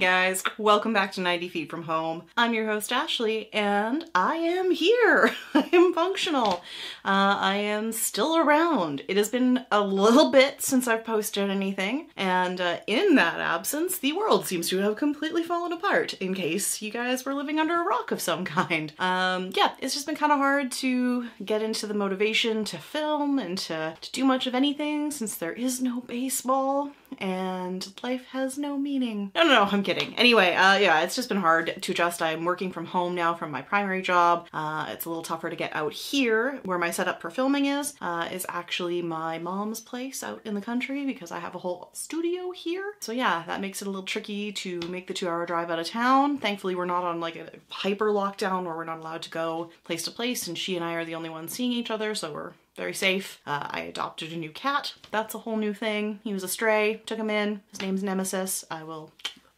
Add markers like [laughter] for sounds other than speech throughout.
Guys, welcome back to 90 Feet from Home. I'm your host Ashley and I am here. [laughs] I am functional. Uh, I am still around. It has been a little bit since I've posted anything and uh, in that absence the world seems to have completely fallen apart in case you guys were living under a rock of some kind. [laughs] Um, yeah, it's just been kind of hard to get into the motivation to film and to, to do much of anything since there is no baseball and life has no meaning. No, no, no, I'm kidding. Anyway, uh, yeah, it's just been hard to adjust. I'm working from home now from my primary job. Uh, it's a little tougher to get out here where my setup for filming is, uh, is actually my mom's place out in the country because I have a whole studio here. So yeah, that makes it a little tricky to make the two hour drive out of town. Thankfully, we're not on like a hyper lockdown where we're not allowed to go place to place and she and I are the only ones seeing each other. So we're very safe. Uh, I adopted a new cat. That's a whole new thing. He was a stray, took him in. His name's Nemesis. I will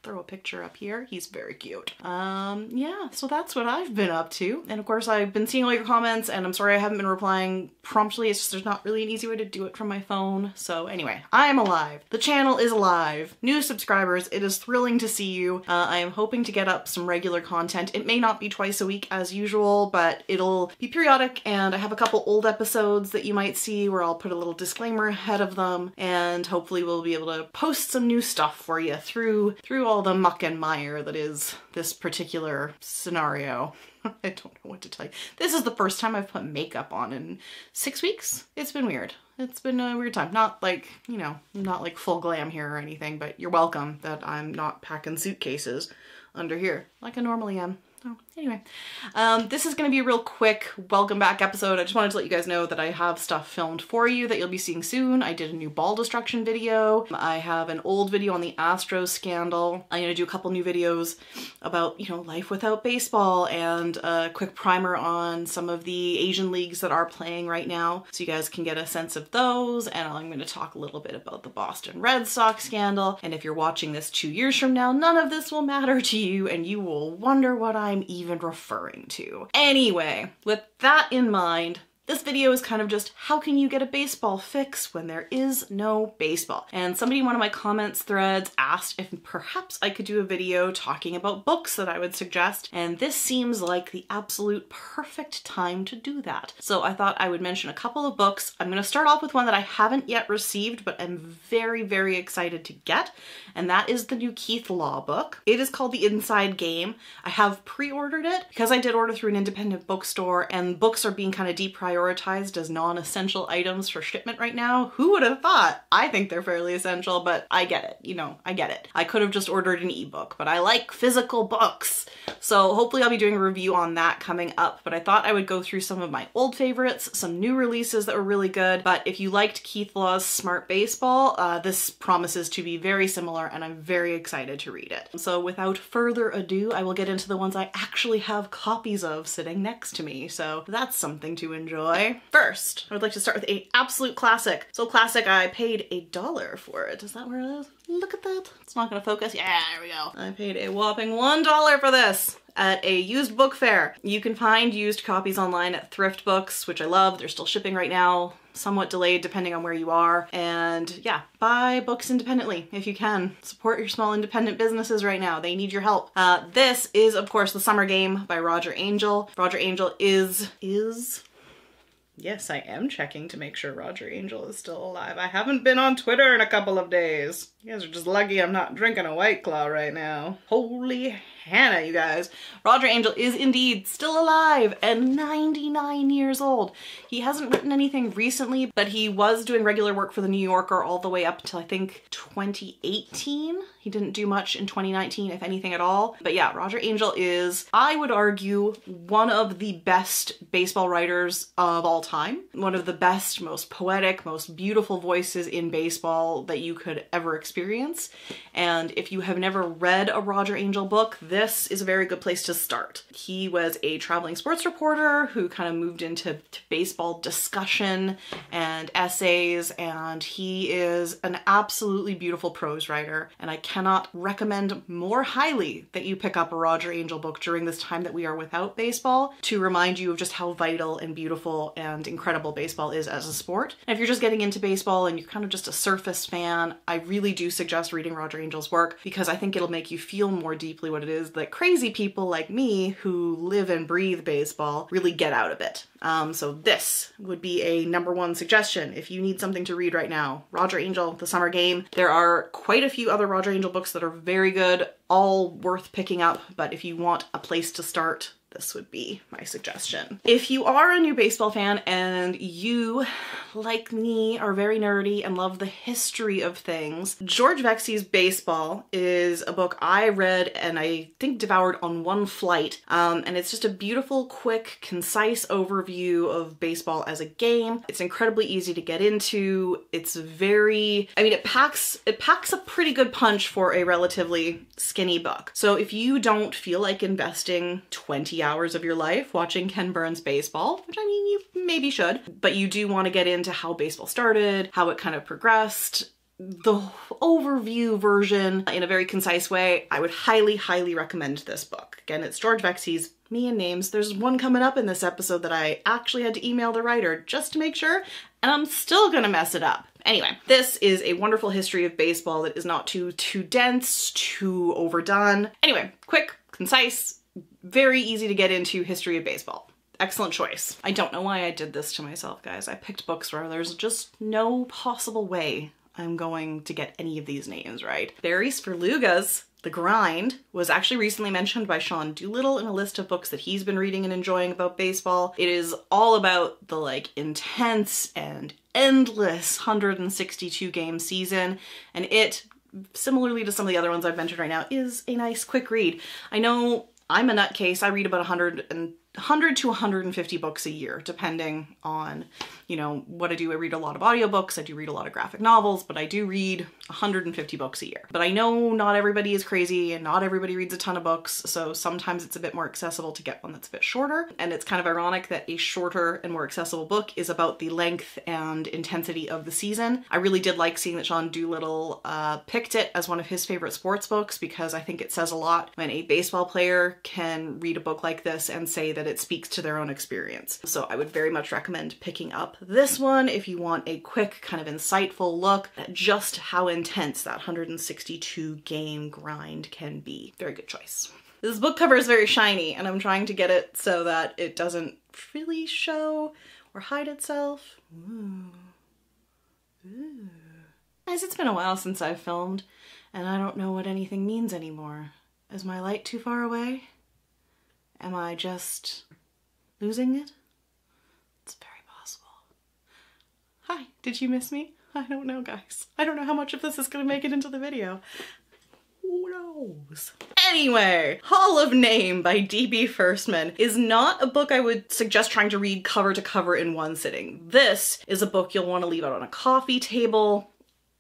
throw a picture up here. He's very cute. Um, yeah, so that's what I've been up to. And of course, I've been seeing all your comments and I'm sorry I haven't been replying promptly. It's just there's not really an easy way to do it from my phone. So anyway, I am alive. The channel is alive. New subscribers, it is thrilling to see you. Uh, I am hoping to get up some regular content. It may not be twice a week as usual, but it'll be periodic and I have a couple old episodes that you might see where I'll put a little disclaimer ahead of them and hopefully we'll be able to post some new stuff for you through through all the muck and mire that is this particular scenario. [laughs] I don't know what to tell you. This is the first time I've put makeup on in six weeks. It's been weird. It's been a weird time. Not like, you know, not like full glam here or anything, but you're welcome that I'm not packing suitcases under here like I normally am. Oh, anyway, um, this is going to be a real quick welcome back episode. I just wanted to let you guys know that I have stuff filmed for you that you'll be seeing soon. I did a new ball destruction video. I have an old video on the Astros scandal. I'm going to do a couple new videos about, you know, life without baseball and a quick primer on some of the Asian leagues that are playing right now so you guys can get a sense of those. And I'm going to talk a little bit about the Boston Red Sox scandal. And if you're watching this two years from now, none of this will matter to you and you will wonder what I'm even referring to. Anyway, with that in mind, this video is kind of just how can you get a baseball fix when there is no baseball? And somebody in one of my comments threads asked if perhaps I could do a video talking about books that I would suggest, and this seems like the absolute perfect time to do that. So I thought I would mention a couple of books. I'm going to start off with one that I haven't yet received, but I'm very, very excited to get, and that is the new Keith Law book. It is called The Inside Game. I have pre-ordered it because I did order through an independent bookstore, and books are being kind of deprioritized prioritized as non-essential items for shipment right now. Who would have thought? I think they're fairly essential, but I get it. You know, I get it. I could have just ordered an ebook, but I like physical books. So hopefully I'll be doing a review on that coming up, but I thought I would go through some of my old favorites, some new releases that were really good, but if you liked Keith Law's Smart Baseball, uh, this promises to be very similar and I'm very excited to read it. So without further ado, I will get into the ones I actually have copies of sitting next to me, so that's something to enjoy enjoy. First, I would like to start with a absolute classic. So classic, I paid a dollar for it. Is that where it is? Look at that. It's not gonna focus. Yeah, there we go. I paid a whopping one dollar for this at a used book fair. You can find used copies online at Thrift Books, which I love. They're still shipping right now, somewhat delayed depending on where you are. And yeah, buy books independently if you can. Support your small independent businesses right now. They need your help. Uh, this is, of course, The Summer Game by Roger Angell. Roger Angell is, is Yes, I am checking to make sure Roger Angell is still alive. I haven't been on Twitter in a couple of days. You guys are just lucky I'm not drinking a White Claw right now. Holy Hannah, you guys. Roger Angell is indeed still alive and 99 years old. He hasn't written anything recently, but he was doing regular work for the New Yorker all the way up until I think 2018. He didn't do much in 2019, if anything at all. But yeah, Roger Angell is, I would argue, one of the best baseball writers of all time. One of the best, most poetic, most beautiful voices in baseball that you could ever experience. And if you have never read a Roger Angell book, this is a very good place to start. He was a traveling sports reporter who kind of moved into baseball discussion and essays, and he is an absolutely beautiful prose writer. And I cannot recommend more highly that you pick up a Roger Angell book during this time that we are without baseball to remind you of just how vital and beautiful and incredible baseball is as a sport. And if you're just getting into baseball and you're kind of just a surface fan, I really do suggest reading Roger Angell's work because I think it'll make you feel more deeply what it is that crazy people like me who live and breathe baseball really get out of it. Um, so this would be a number one suggestion if you need something to read right now. Roger Angell, The Summer Game. There are quite a few other Roger Angell books that are very good, all worth picking up, but if you want a place to start, this would be my suggestion. If you are a new baseball fan and you, like me, are very nerdy and love the history of things, George Vecsey's Baseball is a book I read and I think devoured on one flight. Um, and it's just a beautiful, quick, concise overview of baseball as a game. It's incredibly easy to get into. It's very, I mean, it packs, it packs a pretty good punch for a relatively skinny book. So if you don't feel like investing 20 hours of your life watching Ken Burns baseball, which I mean, you maybe should, but you do want to get into how baseball started, how it kind of progressed, the overview version in a very concise way, I would highly, highly recommend this book. Again, it's George Vecsey's Me and Names. There's one coming up in this episode that I actually had to email the writer just to make sure, and I'm still gonna mess it up. Anyway, this is a wonderful history of baseball that is not too, too dense, too overdone. Anyway, quick, concise, very easy to get into history of baseball. Excellent choice. I don't know why I did this to myself, guys. I picked books where there's just no possible way I'm going to get any of these names right. Barry Svrluga's The Grind was actually recently mentioned by Sean Doolittle in a list of books that he's been reading and enjoying about baseball. It is all about the like intense and endless 162 game season and it similarly to some of the other ones I've mentioned right now is a nice quick read. I know I'm a nutcase. I read about 100 and 100 to 150 books a year, depending on, you know, what I do. I read a lot of audiobooks, I do read a lot of graphic novels, but I do read 150 books a year. But I know not everybody is crazy and not everybody reads a ton of books, so sometimes it's a bit more accessible to get one that's a bit shorter. And it's kind of ironic that a shorter and more accessible book is about the length and intensity of the season. I really did like seeing that Sean Doolittle uh, picked it as one of his favorite sports books because I think it says a lot when a baseball player can read a book like this and say that it speaks to their own experience. So I would very much recommend picking up this one if you want a quick kind of insightful look at just how intense that 162 game grind can be. Very good choice. This book cover is very shiny and I'm trying to get it so that it doesn't really show or hide itself. Guys, it's been a while since I've filmed and I don't know what anything means anymore. Is my light too far away? Am I just losing it? It's very possible. Hi, did you miss me? I don't know, guys. I don't know how much of this is gonna make it into the video. Who knows? Anyway, Hall of Name by D.B. Firstman is not a book I would suggest trying to read cover to cover in one sitting. This is a book you'll want to leave out on a coffee table,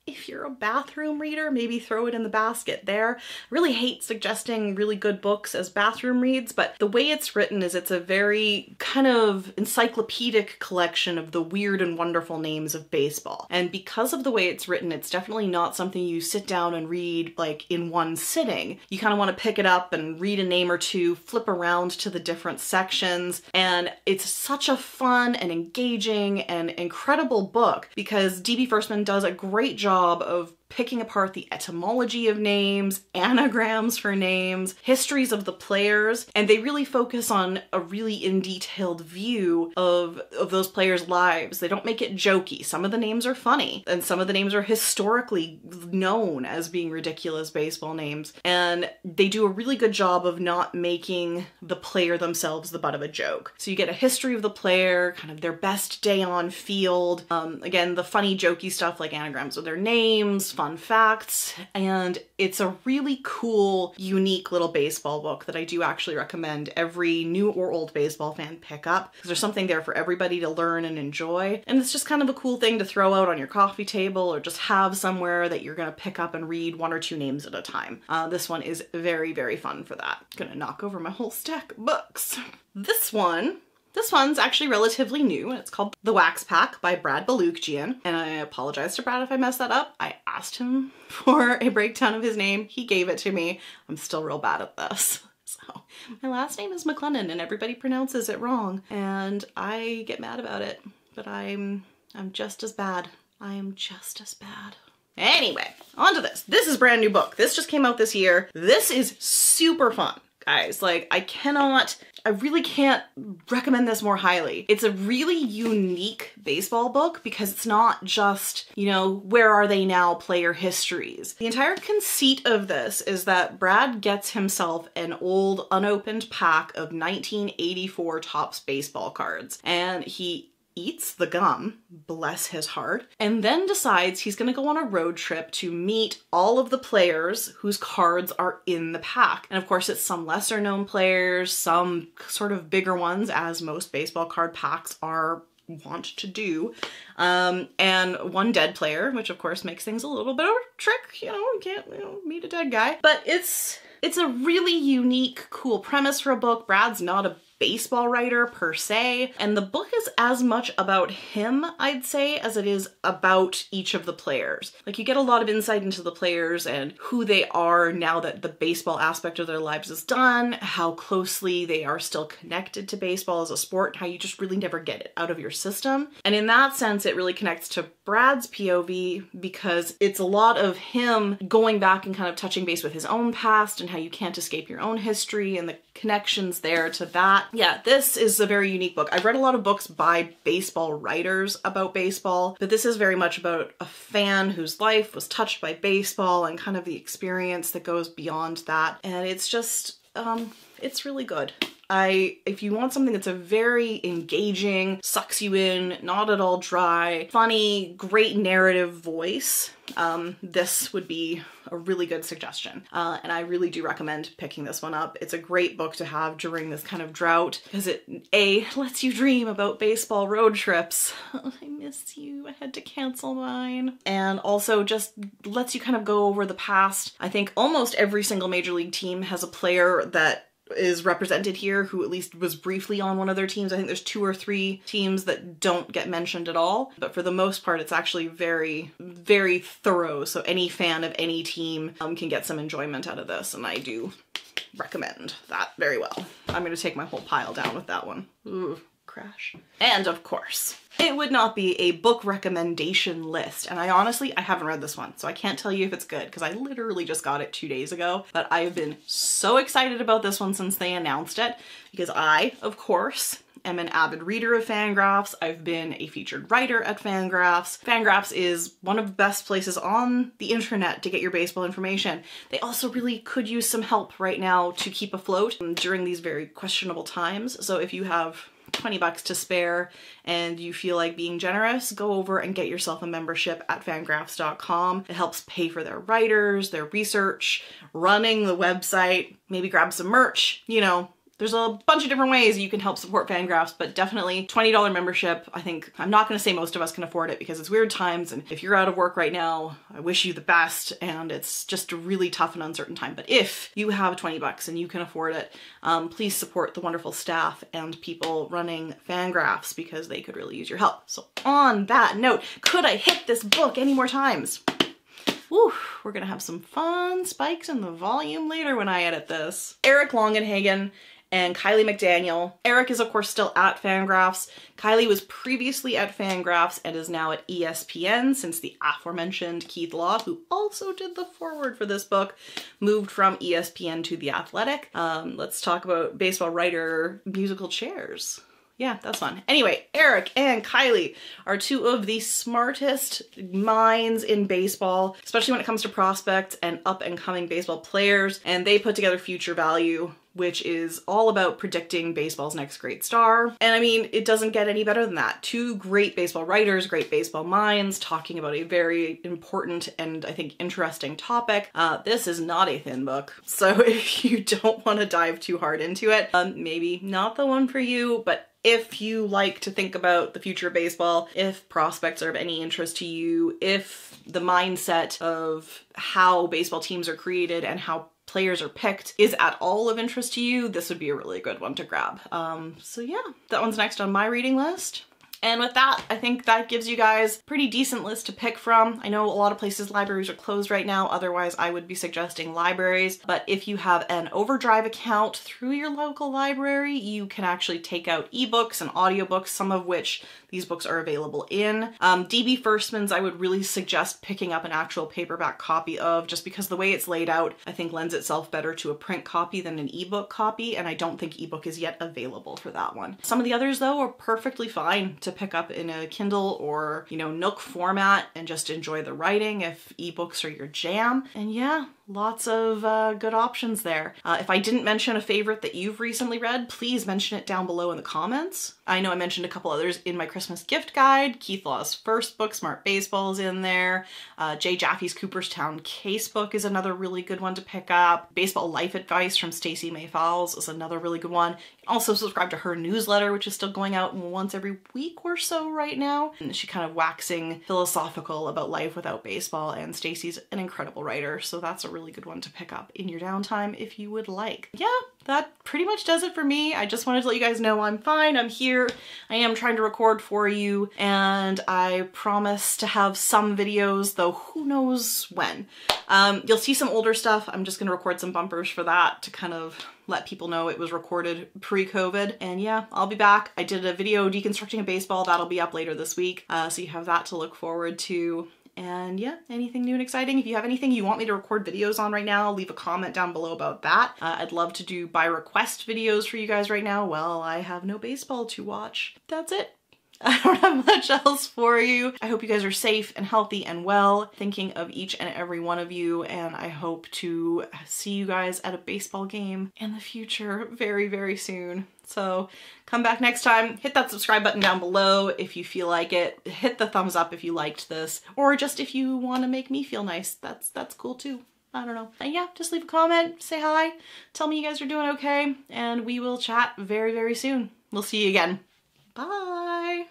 if you're a bathroom reader, maybe throw it in the basket there. Really hate suggesting really good books as bathroom reads, but the way it's written is it's a very kind of encyclopedic collection of the weird and wonderful names of baseball. And because of the way it's written, it's definitely not something you sit down and read like in one sitting. You kind of want to pick it up and read a name or two, flip around to the different sections, and it's such a fun and engaging and incredible book because D.B. Firstman does a great job job of picking apart the etymology of names, anagrams for names, histories of the players, and they really focus on a really in detailed view of, of those players' lives. They don't make it jokey. Some of the names are funny, and some of the names are historically known as being ridiculous baseball names. And they do a really good job of not making the player themselves the butt of a joke. So you get a history of the player, kind of their best day on field. Um, again, the funny, jokey stuff like anagrams of their names, fun facts, and it's a really cool, unique little baseball book that I do actually recommend every new or old baseball fan pick up because there's something there for everybody to learn and enjoy. And it's just kind of a cool thing to throw out on your coffee table or just have somewhere that you're gonna pick up and read one or two names at a time. Uh, this one is very, very fun for that. Gonna knock over my whole stack of books. [laughs] This one this one's actually relatively new and it's called The Wax Pack by Brad Balukjian. And I apologize to Brad if I messed that up. I asked him [laughs] for a breakdown of his name. He gave it to me. I'm still real bad at this. [laughs] So my last name is MacLennan and everybody pronounces it wrong and I get mad about it. but I'm I'm just as bad. I am just as bad. Anyway, on to this. This is brand new book. This just came out this year. This is super fun guys. Like, I cannot, I really can't recommend this more highly. It's a really unique baseball book because it's not just, you know, where are they now player histories. The entire conceit of this is that Brad gets himself an old unopened pack of 1984 Topps baseball cards and he eats the gum, bless his heart, and then decides he's gonna go on a road trip to meet all of the players whose cards are in the pack. And of course, it's some lesser known players, some sort of bigger ones, as most baseball card packs are want to do. Um, and one dead player, which of course makes things a little bit of a trick, you know, you can't you know, meet a dead guy. But it's it's a really unique, cool premise for a book. Brad's not a baseball writer per se, and the book is as much about him, I'd say, as it is about each of the players. Like, you get a lot of insight into the players and who they are now that the baseball aspect of their lives is done, how closely they are still connected to baseball as a sport, and how you just really never get it out of your system. And in that sense, it really connects to Brad's POV because it's a lot of him going back and kind of touching base with his own past and how you can't escape your own history and the connections there to that yeah, this is a very unique book. I've read a lot of books by baseball writers about baseball, but this is very much about a fan whose life was touched by baseball and kind of the experience that goes beyond that. And it's just, um, it's really good. I, if you want something that's a very engaging, sucks you in, not at all dry, funny, great narrative voice, um, this would be a really good suggestion. Uh, and I really do recommend picking this one up. It's a great book to have during this kind of drought because it, A, lets you dream about baseball road trips. Oh, [laughs] I miss you. I had to cancel mine. And also just lets you kind of go over the past. I think almost every single major league team has a player that is represented here who at least was briefly on one of their teams. I think there's two or three teams that don't get mentioned at all, but for the most part, it's actually very, very thorough. So any fan of any team um, can get some enjoyment out of this, and I do recommend that very well. I'm gonna take my whole pile down with that one. Ooh crash. And of course, it would not be a book recommendation list. And I honestly, I haven't read this one, so I can't tell you if it's good because I literally just got it two days ago. But I've been so excited about this one since they announced it because I, of course, am an avid reader of Fangraphs. I've been a featured writer at Fangraphs. Fangraphs is one of the best places on the internet to get your baseball information. They also really could use some help right now to keep afloat during these very questionable times. So if you have 20 bucks to spare and you feel like being generous, go over and get yourself a membership at fangraphs.com. It helps pay for their writers, their research, running the website, maybe grab some merch, you know, there's a bunch of different ways you can help support Fangraphs, but definitely $20 membership. I think I'm not going to say most of us can afford it because it's weird times. And if you're out of work right now, I wish you the best. And it's just a really tough and uncertain time. But if you have 20 bucks and you can afford it, um, please support the wonderful staff and people running Fangraphs because they could really use your help. So on that note, could I hit this book any more times? Woo, we're gonna have some fun spikes in the volume later when I edit this. Eric Longenhagen and Kiley McDaniel. Eric is of course still at Fangraphs. Kylie was previously at Fangraphs and is now at ESPN since the aforementioned Keith Law, who also did the foreword for this book, moved from ESPN to The Athletic. Um, let's talk about baseball writer musical chairs yeah, that's fun. Anyway, Eric and Kiley are two of the smartest minds in baseball, especially when it comes to prospects and up and coming baseball players. And they put together Future Value, which is all about predicting baseball's next great star. And I mean, it doesn't get any better than that. Two great baseball writers, great baseball minds, talking about a very important and I think interesting topic. Uh, this is not a thin book, so [laughs] if you don't want to dive too hard into it, um, maybe not the one for you, but if you like to think about the future of baseball, if prospects are of any interest to you, if the mindset of how baseball teams are created and how players are picked is at all of interest to you, this would be a really good one to grab. Um, so yeah, that one's next on my reading list. And with that, I think that gives you guys a pretty decent list to pick from. I know a lot of places libraries are closed right now, otherwise I would be suggesting libraries. But if you have an Overdrive account through your local library, you can actually take out ebooks and audiobooks, some of which these books are available in. Um, DB Firstman's I would really suggest picking up an actual paperback copy of just because the way it's laid out I think lends itself better to a print copy than an ebook copy and I don't think ebook is yet available for that one. Some of the others though are perfectly fine to pick up in a Kindle or you know Nook format and just enjoy the writing if ebooks are your jam. And yeah, lots of uh, good options there. Uh, if I didn't mention a favorite that you've recently read, please mention it down below in the comments. I know I mentioned a couple others in my Christmas gift guide. Keith Law's first book, Smart Baseball, is in there. Uh, Jay Jaffe's Cooperstown Case book is another really good one to pick up. Baseball Life Advice from Stacey May Fowles is another really good one. Also subscribe to her newsletter, which is still going out once every week or so right now. And she kind of waxing philosophical about life without baseball, and Stacey's an incredible writer, so that's a really good one to pick up in your downtime if you would like. Yeah, that pretty much does it for me. I just wanted to let you guys know I'm fine, I'm here, I am trying to record for you, and I promise to have some videos, though who knows when. Um, you'll see some older stuff. I'm just gonna record some bumpers for that to kind of let people know it was recorded pre-COVID. And yeah, I'll be back. I did a video deconstructing a baseball. That'll be up later this week. Uh, so you have that to look forward to. And yeah, anything new and exciting. If you have anything you want me to record videos on right now, leave a comment down below about that. Uh, I'd love to do by request videos for you guys right now. Well, I have no baseball to watch. That's it. [laughs] I don't have much else for you. I hope you guys are safe and healthy and well, thinking of each and every one of you, and I hope to see you guys at a baseball game in the future very, very soon. So come back next time, hit that subscribe button down below if you feel like it, hit the thumbs up if you liked this, or just if you want to make me feel nice, that's, that's cool too. I don't know. And yeah, just leave a comment, say hi, tell me you guys are doing okay, and we will chat very, very soon. We'll see you again. Bye!